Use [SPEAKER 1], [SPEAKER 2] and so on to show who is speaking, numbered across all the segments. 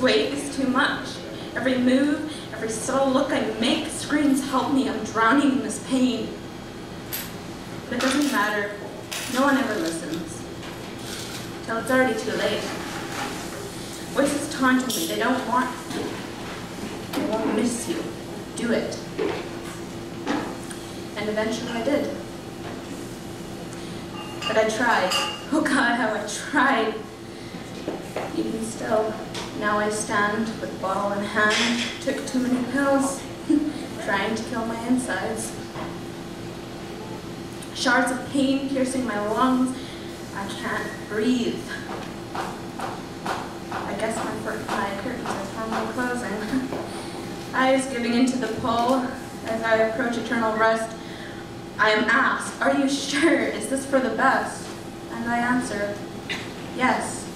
[SPEAKER 1] weight is too much. Every move, every subtle look I make screams, help me, I'm drowning in this pain. But it doesn't matter. No one ever listens. Till it's already too late. Voices taunting me, they don't want you. They won't miss you. Do it. And eventually I did. But I tried. Oh God, how I tried. Still, now I stand with bottle in hand, took too many pills, trying to kill my insides. Shards of pain piercing my lungs. I can't breathe. I guess my, my curtains are finally closing. Eyes giving into the pull as I approach eternal rest. I am asked, are you sure? Is this for the best? And I answer, yes.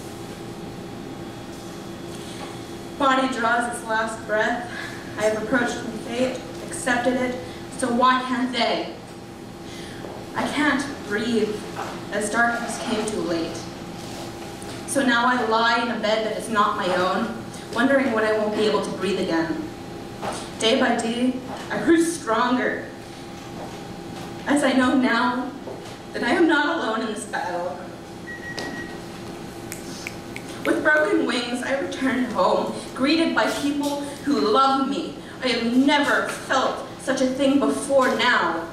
[SPEAKER 1] Body draws its last breath. I have approached my fate, accepted it, so why can't they? I can't breathe as darkness came too late. So now I lie in a bed that is not my own, wondering when I won't be able to breathe again. Day by day, I grew stronger, as I know now that I am not alone in this battle. With broken wings, I returned home, greeted by people who love me. I have never felt such a thing before now.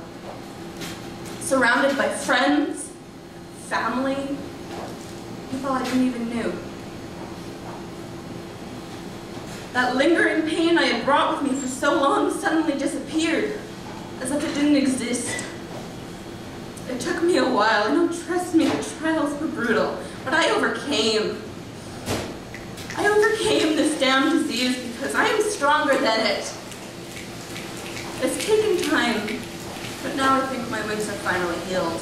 [SPEAKER 1] Surrounded by friends, family, people I didn't even know. That lingering pain I had brought with me for so long suddenly disappeared, as if it didn't exist. It took me a while, and don't trust me, the trials were brutal, but I overcame. Damn disease because I am stronger than it. It's taken time, but now I think my wings are finally healed.